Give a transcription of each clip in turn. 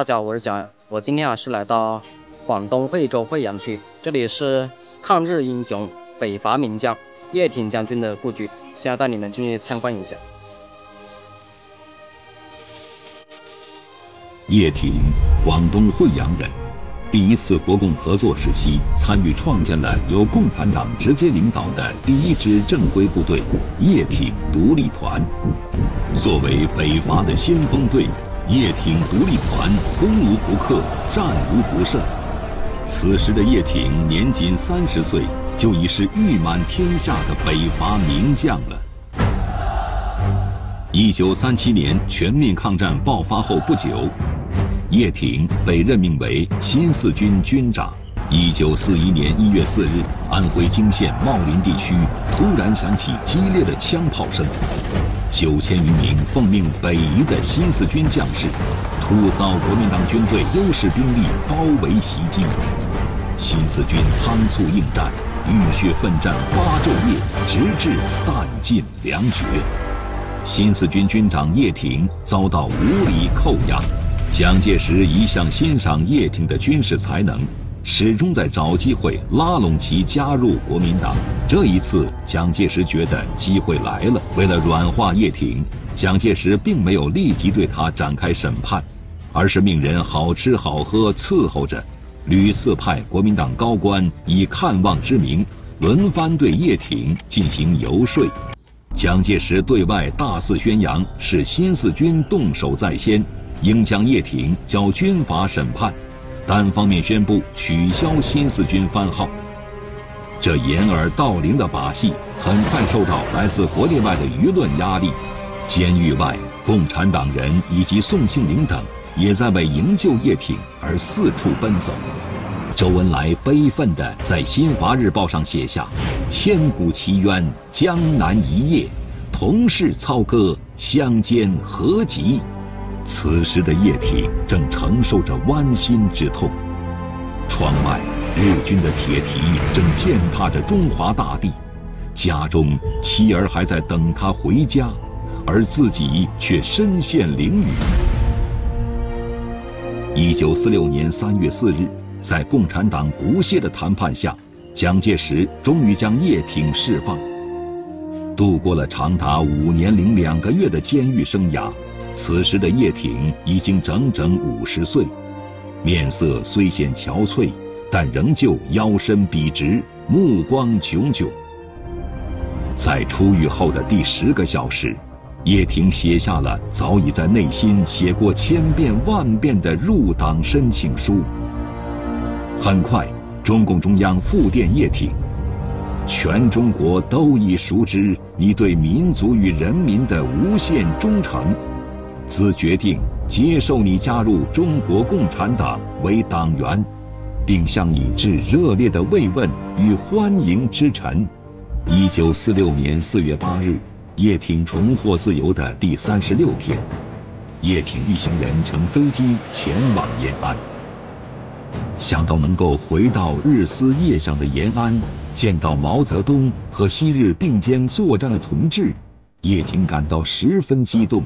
大家好，我是小安。我今天啊是来到广东惠州惠阳区，这里是抗日英雄、北伐名将叶挺将军的故居，现在带你们进去参观一下。叶挺，广东惠阳人。第一次国共合作时期，参与创建了由共产党直接领导的第一支正规部队——叶挺独立团。作为北伐的先锋队。叶挺独立团攻无不克，战无不胜。此时的叶挺年仅三十岁，就已是誉满天下的北伐名将了。一九三七年全面抗战爆发后不久，叶挺被任命为新四军军长。一九四一年一月四日，安徽泾县茂林地区突然响起激烈的枪炮声。九千余名奉命北移的新四军将士，突遭国民党军队优势兵力包围袭击。新四军仓促应战，浴血奋战八昼夜，直至弹尽粮绝。新四军军长叶挺遭到无理扣押。蒋介石一向欣赏叶挺的军事才能。始终在找机会拉拢其加入国民党。这一次，蒋介石觉得机会来了。为了软化叶挺，蒋介石并没有立即对他展开审判，而是命人好吃好喝伺候着，屡次派国民党高官以看望之名，轮番对叶挺进行游说。蒋介石对外大肆宣扬是新四军动手在先，应将叶挺交军法审判。单方面宣布取消新四军番号，这掩耳盗铃的把戏很快受到来自国内外的舆论压力。监狱外，共产党人以及宋庆龄等也在为营救叶挺而四处奔走。周恩来悲愤地在《新华日报》上写下：“千古奇冤，江南一夜，同是操戈，相煎何急。”此时的叶挺正承受着剜心之痛，窗外日军的铁蹄正践踏着中华大地，家中妻儿还在等他回家，而自己却身陷囹圄。一九四六年三月四日，在共产党不懈的谈判下，蒋介石终于将叶挺释放，度过了长达五年零两个月的监狱生涯。此时的叶挺已经整整五十岁，面色虽显憔悴，但仍旧腰身笔直，目光炯炯。在出狱后的第十个小时，叶挺写下了早已在内心写过千遍万遍的入党申请书。很快，中共中央复电叶挺：“全中国都已熟知你对民族与人民的无限忠诚。”兹决定接受你加入中国共产党为党员，并向你致热烈的慰问与欢迎之诚。一九四六年四月八日，叶挺重获自由的第三十六天，叶挺一行人乘飞机前往延安。想到能够回到日思夜想的延安，见到毛泽东和昔日并肩作战的同志，叶挺感到十分激动。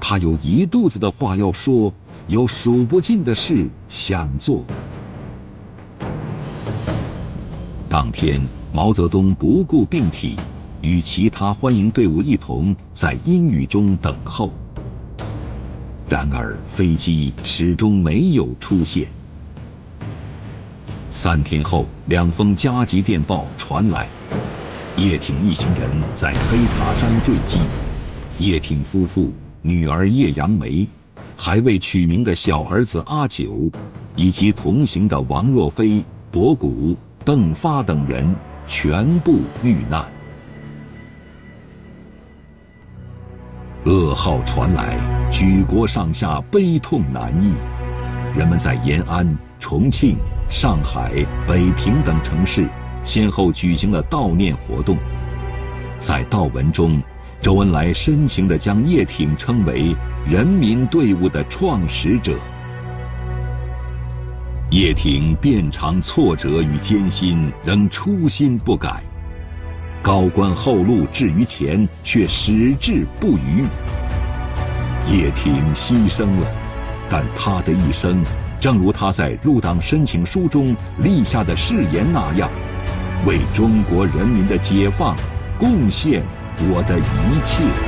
他有一肚子的话要说，有数不尽的事想做。当天，毛泽东不顾病体，与其他欢迎队伍一同在阴雨中等候。然而，飞机始终没有出现。三天后，两封加急电报传来：叶挺一行人在黑塔山坠机，叶挺夫妇。女儿叶杨梅，还未取名的小儿子阿九，以及同行的王若飞、博古、邓发等人全部遇难。噩耗传来，举国上下悲痛难抑，人们在延安、重庆、上海、北平等城市先后举行了悼念活动，在悼文中。周恩来深情地将叶挺称为人民队伍的创始者。叶挺遍尝挫折与艰辛，仍初心不改；高官厚禄置于前，却矢志不渝。叶挺牺牲了，但他的一生，正如他在入党申请书中立下的誓言那样，为中国人民的解放贡献我的一切。